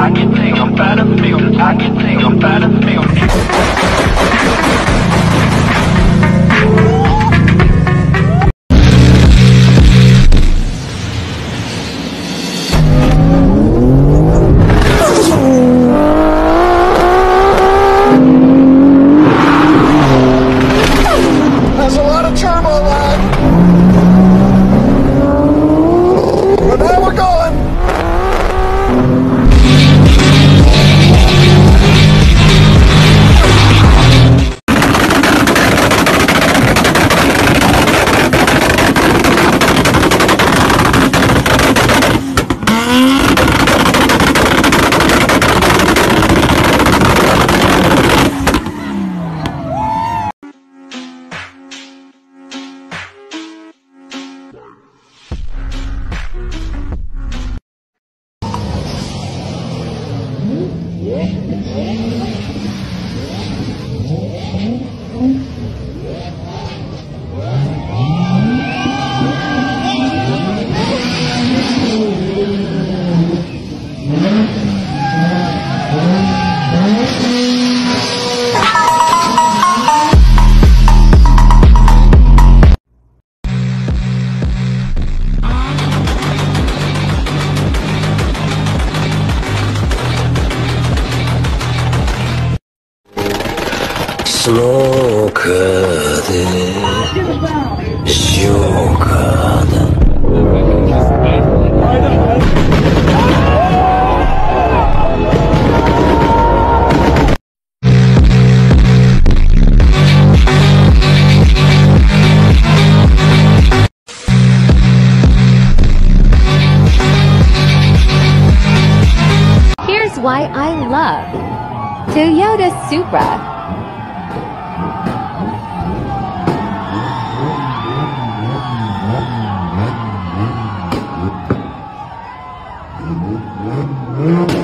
I can think I'm better feel. I can think I'm better feel. Here's why I love Toyota Supra. Mm-hmm.